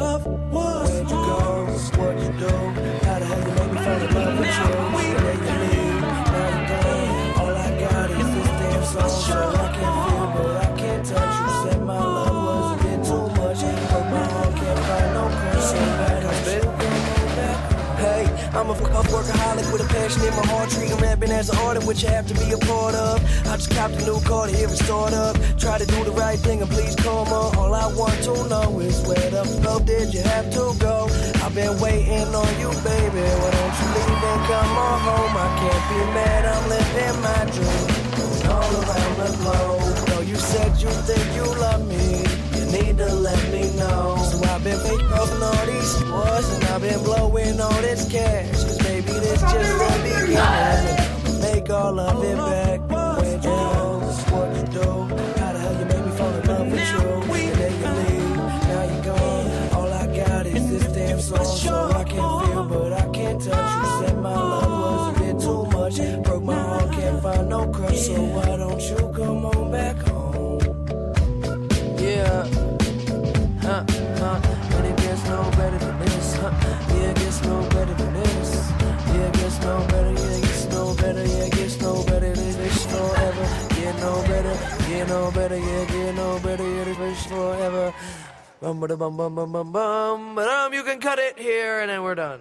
love was. Where'd you go? What you do? How the hell you make me fall in love with you? And then you leave, now you gone. All I got is this damn song, so I can feel, but I can't touch. You said my love was a bit too much, but my heart can't find no cause. Back, I bet. Hey, I'm a fuck up workaholic with a passion in my heart, treating rapping as an art, which I have to be a part of. I just copped a new car to hear it start up. Try to do the right thing and please come on. All I want to know is where did you have to go? I've been waiting on you, baby. Why don't you leave and come on home? I can't be mad, I'm living my dream. All around the globe. No, you said you think you love me. You need to let me know. So I've been faking all these wars and I've been blowing all this cash. Cause baby, this just the beginning. Make all of it back. Where'd you go? What you do? Song. So I can feel, uh-huh. but I can't touch. You said my love was a bit too much. Broke my heart, can't find no crush. So why don't you come on back home? Yeah. Huh, huh. And it gets no better than this. Huh. Yeah, it gets no better than this. Yeah, it gets no better. Yeah, it gets no better. Yeah, it gets no better than this forever. Yeah, no better. Yeah, no better. Yeah, get no better. Yeah, this forever. Bum, ba, bum, bum, bum, bum, bum. But um, you can cut it here, and then we're done.